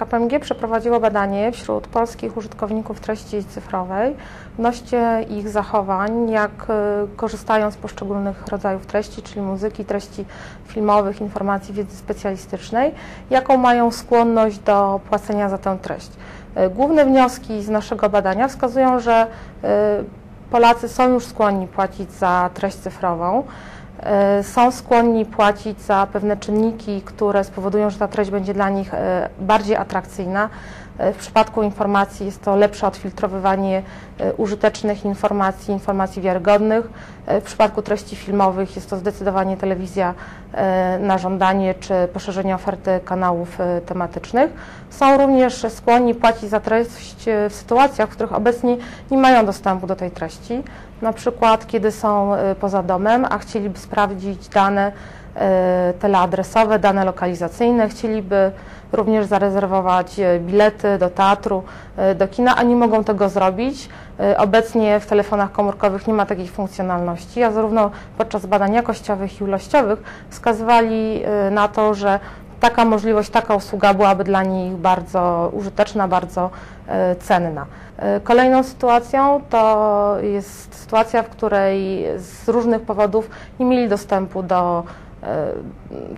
KPMG przeprowadziło badanie wśród polskich użytkowników treści cyfrowej odnośnie ich zachowań, jak y, korzystają z poszczególnych rodzajów treści, czyli muzyki, treści filmowych, informacji, wiedzy specjalistycznej, jaką mają skłonność do płacenia za tę treść. Y, główne wnioski z naszego badania wskazują, że y, Polacy są już skłonni płacić za treść cyfrową. E, są skłonni płacić za pewne czynniki, które spowodują, że ta treść będzie dla nich e, bardziej atrakcyjna. E, w przypadku informacji jest to lepsze odfiltrowywanie użytecznych informacji, informacji wiarygodnych. W przypadku treści filmowych jest to zdecydowanie telewizja na żądanie czy poszerzenie oferty kanałów tematycznych. Są również skłonni płacić za treść w sytuacjach, w których obecnie nie mają dostępu do tej treści na przykład kiedy są poza domem, a chcieliby sprawdzić dane teleadresowe, dane lokalizacyjne, chcieliby również zarezerwować y, bilety do teatru, do kina, a nie mogą tego zrobić. Obecnie w telefonach komórkowych nie ma takiej funkcjonalności, a zarówno podczas badań jakościowych i ilościowych wskazywali na to, że taka możliwość, taka usługa byłaby dla nich bardzo użyteczna, bardzo e, cenna. E, kolejną sytuacją to jest sytuacja, w której z różnych powodów nie mieli dostępu do E,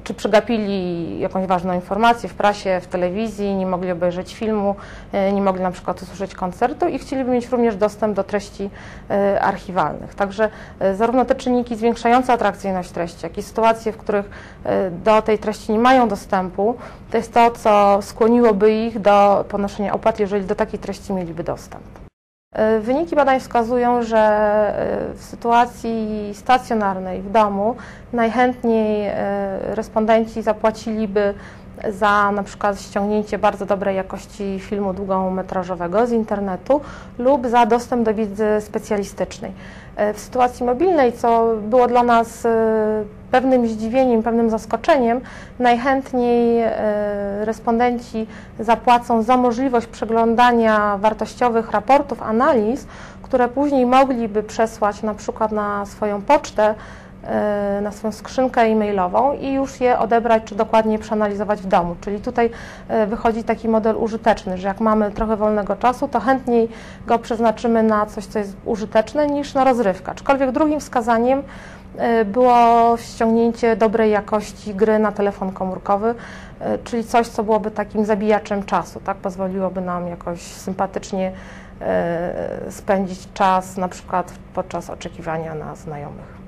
czy przegapili jakąś ważną informację w prasie, w telewizji, nie mogli obejrzeć filmu, e, nie mogli na przykład usłyszeć koncertu i chcieliby mieć również dostęp do treści e, archiwalnych. Także zarówno te czynniki zwiększające atrakcyjność treści, jak i sytuacje, w których do tej treści nie mają dostępu, to jest to, co skłoniłoby ich do ponoszenia opłat, jeżeli do takiej treści mieliby dostęp. E, wyniki badań wskazują, że e, w sytuacji stacjonarnej w domu najchętniej e, respondenci zapłaciliby za na przykład ściągnięcie bardzo dobrej jakości filmu długometrażowego z internetu lub za dostęp do wiedzy specjalistycznej. W sytuacji mobilnej, co było dla nas pewnym zdziwieniem, pewnym zaskoczeniem, najchętniej e, respondenci zapłacą za możliwość przeglądania wartościowych raportów, analiz, które później mogliby przesłać na przykład na swoją pocztę, e, na swoją skrzynkę e-mailową i już je odebrać czy dokładnie przeanalizować w domu. Czyli tutaj e, wychodzi taki model użyteczny, że jak mamy trochę wolnego czasu, to chętniej go przeznaczymy na coś, co jest użyteczne niż na rozrywkę. Aczkolwiek drugim wskazaniem E, było ściągnięcie dobrej jakości gry na telefon komórkowy, e, czyli coś, co byłoby takim zabijaczem czasu, tak? Pozwoliłoby nam jakoś sympatycznie e, spędzić czas, na przykład podczas oczekiwania na znajomych.